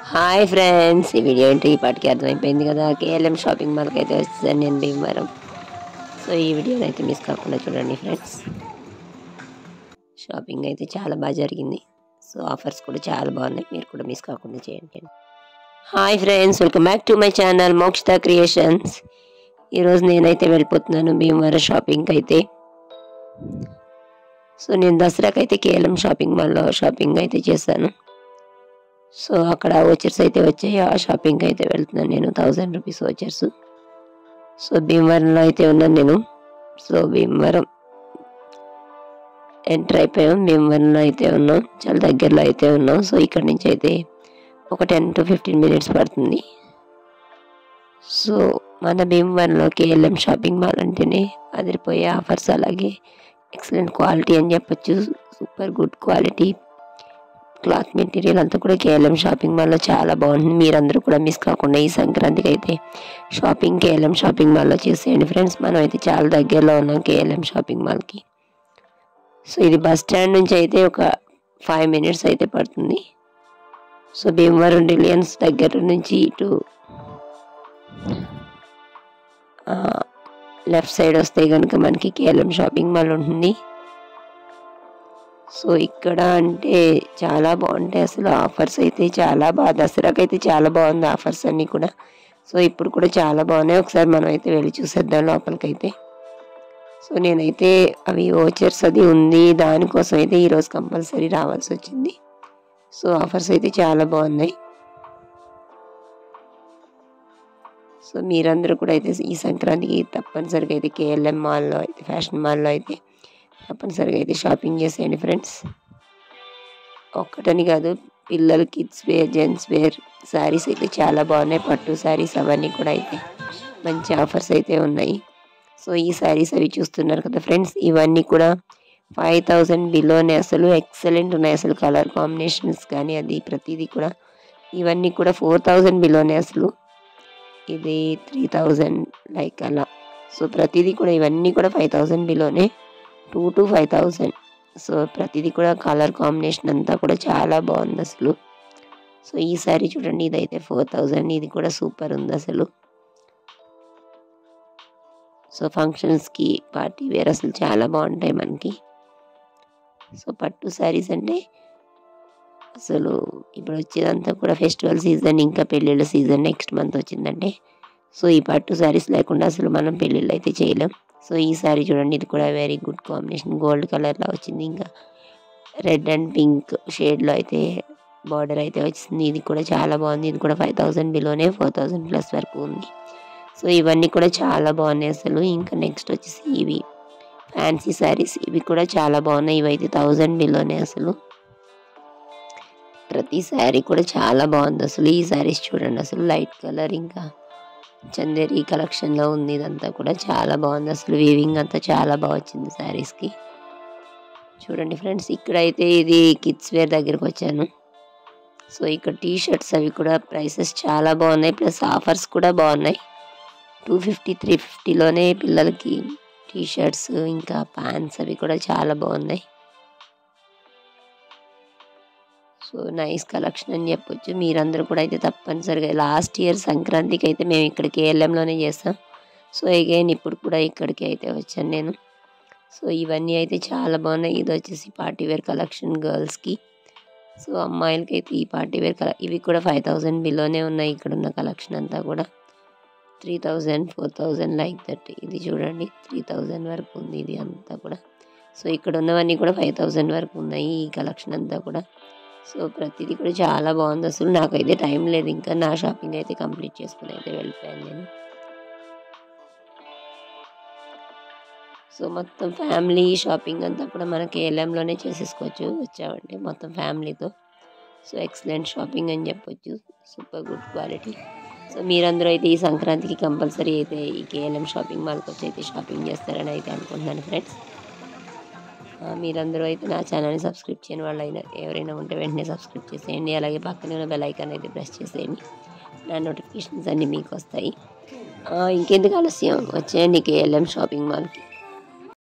Hi friends ఈ video ఏంటి? ఈ పాటికి అర్థమైపోయింది కదా. కేఎల్ఎం షాపింగ్ మాల్కి అయితే వచ్చేసాను నేను భీమవరం. సో ఈ వీడియోని అయితే మిస్ కాకుండా చూడండి ఫ్రెండ్స్. షాపింగ్ అయితే చాలా బాగా జరిగింది. సో ఆఫర్స్ కూడా చాలా బాగున్నాయి. మీరు కూడా మిస్ కాకుండా చేయండి. Hi friends welcome back to my channel Mokshita creations. ఈరోజు నేనైతే వెళ్ళిపోతున్నాను భీమవరం షాపింగ్కి అయితే. సో నేను దసరాకైతే కేఎల్ఎం షాపింగ్ మాల్లో షాపింగ్ అయితే చేశాను. సో అక్కడ ఓచర్స్ అయితే వచ్చాయి. ఆ షాపింగ్కి అయితే వెళ్తున్నాను నేను. థౌజండ్ రూపీస్ ఓచర్స్ సో భీమవరంలో అయితే ఉన్నాను నేను. సో భీమవరం ఎంటర్ అయిపోయాం. భీమవరంలో అయితే ఉన్నాం. చాలా దగ్గరలో అయితే ఉన్నాం. సో ఇక్కడ నుంచి అయితే ఒక టెన్ టు ఫిఫ్టీన్ మినిట్స్ పడుతుంది. సో మన భీమవరంలో కేఎల్ఎం షాపింగ్ మాల్ అంటేనే అదిరిపోయే ఆఫర్స్ అలాగే ఎక్సలెంట్ క్వాలిటీ అని చెప్పొచ్చు. Super good quality cloth material అంతా కూడా కేఎల్ఎం షాపింగ్ మాల్లో చాలా బాగుంటుంది. మీరందరూ కూడా మిస్ కాకుండా ఈ సంక్రాంతికి అయితే షాపింగ్ కేఎల్ఎం షాపింగ్ మాల్లో చేసేయండి ఫ్రెండ్స్ మనం అయితే చాలా దగ్గరలో ఉన్నాం కేఎల్ఎం షాపింగ్ మాల్కి. సో ఇది బస్ స్టాండ్ నుంచి అయితే ఒక ఫైవ్ మినిట్స్ అయితే పడుతుంది. సో భీమవరం రిలయన్స్ దగ్గర నుంచి ఇటు లెఫ్ట్ సైడ్ వస్తే కనుక మనకి కేఎల్ఎం షాపింగ్ మాల్ ఉంటుంది. సో ఇక్కడ అంటే చాలా బాగుంటాయి. అసలు ఆఫర్స్ అయితే చాలా బాగా దసరాకి అయితే చాలా బాగుంది ఆఫర్స్ అన్నీ కూడా. సో ఇప్పుడు కూడా చాలా బాగున్నాయి. ఒకసారి మనం అయితే వెళ్ళి చూసేద్దాం లోపలికైతే. సో నేనైతే అవి ఓచర్స్ అది ఉంది. దానికోసం అయితే ఈరోజు కంపల్సరీ రావాల్సి వచ్చింది. సో ఆఫర్స్ అయితే చాలా బాగున్నాయి. సో మీరందరూ కూడా అయితే ఈ సంక్రాంతికి తప్పనిసరిగా అయితే కేఎల్ఎం మాల్లో అయితే ఫ్యాషన్ మాల్లో అయితే తప్పనిసరిగా అయితే షాపింగ్ చేసేయండి ఫ్రెండ్స్. ఒక్కటని కాదు పిల్లలు kids wear gents wear sarees అయితే చాలా బాగున్నాయి. పట్టు శారీస్ అవన్నీ కూడా అయితే మంచి ఆఫర్స్ అయితే ఉన్నాయి. సో ఈ శారీస్ అవి చూస్తున్నారు కదా ఫ్రెండ్స్. ఇవన్నీ కూడా ఫైవ్ థౌజండ్ బిలోనే అసలు. ఎక్సలెంట్ ఉన్నాయి అసలు కలర్ కాంబినేషన్స్ కానీ అది ప్రతిదీ కూడా. ఇవన్నీ కూడా ఫోర్ థౌజండ్ బిలోనే అసలు. ఇది త్రీ థౌజండ్ లైక్ అలా. సో ప్రతిదీ కూడా ఇవన్నీ కూడా five thousand బిలోనే. Two to five thousand so ప్రతిదీ కూడా కలర్ కాంబినేషన్ అంతా కూడా చాలా బాగుంది అసలు. సో ఈ సారీ చూడండి ఇదైతే ఫోర్ థౌజండ్ ఇది కూడా సూపర్ ఉంది అసలు. సో ఫంక్షన్స్కి పార్టీ వేర్ అసలు చాలా బాగుంటాయి మనకి. సో పట్టు శారీస్ అంటే అసలు ఇప్పుడు వచ్చేదంతా కూడా ఫెస్టివల్ సీజన్ ఇంకా పెళ్ళిళ్ళ సీజన్ నెక్స్ట్ మంత్ వచ్చిందంటే. సో ఈ పట్టు శారీస్ లేకుండా అసలు మనం పెళ్ళిళ్ళు అయితే చేయలేం. సో ఈ సారీ చూడండి ఇది కూడా వెరీ గుడ్ కాంబినేషన్ గోల్డ్ కలర్లో వచ్చింది. ఇంకా రెడ్ అండ్ పింక్ షేడ్లో అయితే బార్డర్ అయితే వచ్చింది. ఇది కూడా చాలా బాగుంది. ఇది కూడా ఫైవ్ థౌజండ్ బిలోనే ఫోర్ థౌజండ్ ప్లస్ వరకు ఉంది. సో ఇవన్నీ కూడా చాలా బాగున్నాయి అసలు. ఇంకా నెక్స్ట్ వచ్చేసి ఇవి ఫ్యాన్సీ శారీస్ ఇవి కూడా చాలా బాగున్నాయి. ఇవైతే థౌజండ్ బిలోనే అసలు. ప్రతి శారీ కూడా చాలా బాగుంది అసలు. ఈ శారీస్ చూడండి అసలు. లైట్ కలర్ ఇంకా. చందేరి కలెక్షన్లో ఉంది. ఇదంతా కూడా చాలా బాగుంది. అసలు వీవింగ్ అంతా చాలా బాగా వచ్చింది శారీస్కి. చూడండి ఫ్రెండ్స్ ఇక్కడైతే ఇది కిడ్స్ వేర్ దగ్గరికి వచ్చాను. సో ఇక్కడ టీ షర్ట్స్ అవి కూడా ప్రైసెస్ చాలా బాగున్నాయి. ప్లస్ ఆఫర్స్ కూడా బాగున్నాయి. టూ ఫిఫ్టీ త్రీ ఫిఫ్టీలోనే పిల్లలకి టీ షర్ట్స్ ఇంకా ప్యాంట్స్ అవి కూడా చాలా బాగున్నాయి. సో నైస్ కలెక్షన్ అని చెప్పొచ్చు. మీరందరూ కూడా అయితే తప్పనిసరిగా లాస్ట్ ఇయర్ సంక్రాంతికి అయితే మేము ఇక్కడ ఏఎల్ఎంలోనే చేస్తాం సో అగైన్ ఇప్పుడు కూడా ఇక్కడికి అయితే వచ్చాను నేను. సో ఇవన్నీ అయితే చాలా బాగున్నాయి. ఇది వచ్చేసి పార్టీ వేర్ కలెక్షన్ గర్ల్స్కి. సో అమ్మాయిలకి అయితే ఈ పార్టీ వేర్ కలె ఇవి కూడా ఫైవ్ థౌజండ్ బిలోనే ఉన్నాయి ఇక్కడ ఉన్న కలెక్షన్ అంతా కూడా. Three thousand four thousand like that ఇది చూడండి. త్రీ థౌజండ్ వరకు ఉంది ఇది అంతా కూడా. సో ఇక్కడ ఉన్నవన్నీ కూడా ఫైవ్ థౌజండ్ వరకు ఉన్నాయి ఈ కలెక్షన్ అంతా కూడా. సో ప్రతిదీ కూడా చాలా బాగుంది. అసలు నాకైతే టైం లేదు. ఇంకా నా షాపింగ్ అయితే కంప్లీట్ చేసుకుని అయితే వెళ్ళిపోయాను నేను. సో మొత్తం ఫ్యామిలీ షాపింగ్ అంతా కూడా మనకి కేఎల్ఎంలోనే చేసేసుకోవచ్చు. వచ్చామంటే మొత్తం ఫ్యామిలీతో. సో ఎక్సలెంట్ షాపింగ్ అని చెప్పొచ్చు. Super good quality. సో మీరందరూ అయితే ఈ సంక్రాంతికి కంపల్సరీ అయితే ఈ కేఎల్ఎం షాపింగ్ మాల్కి వచ్చి అయితే షాపింగ్ చేస్తారని అయితే అనుకుంటున్నాను ఫ్రెండ్స్. మీరందరూ అయితే నా ఛానల్ని సబ్స్క్రైబ్ చేయని వాళ్ళు ఎవరైనా ఉంటే వెంటనే సబ్స్క్రైబ్ చేసేయండి. అలాగే పక్కనే ఉన్న బెల్ ఐకాన్ అయితే ప్రెస్ చేసేయండి. నా నోటిఫికేషన్స్ అన్నీ మీకు వస్తాయి. ఇంకెందుకు ఆలస్యం? వచ్చేయండి కేఎల్ఎం షాపింగ్ మాల్కి.